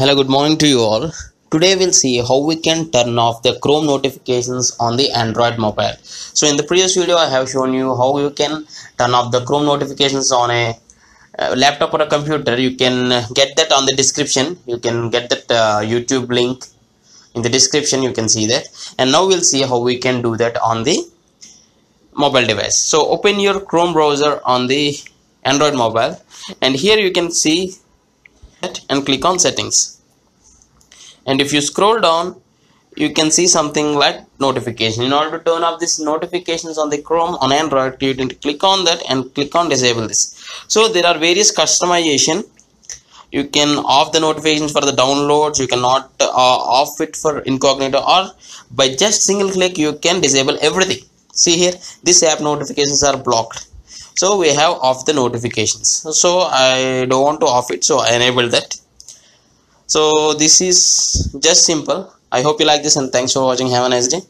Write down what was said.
Hello, good morning to you all. Today we'll see how we can turn off the Chrome notifications on the Android mobile. So in the previous video I have shown you how you can turn off the Chrome notifications on a uh, laptop or a computer. You can get that on the description. You can get that uh, YouTube link in the description. You can see that. And now we'll see how we can do that on the mobile device. So open your Chrome browser on the Android mobile and here you can see and click on settings. And if you scroll down you can see something like notification. In order to turn off these notifications on the chrome on android you need to click on that and click on disable this. So there are various customization. You can off the notifications for the downloads. You cannot uh, off it for incognito or by just single click you can disable everything. See here this app notifications are blocked so we have off the notifications. So i don't want to off it so i enable that. So this is just simple. I hope you like this and thanks for watching. Have a nice day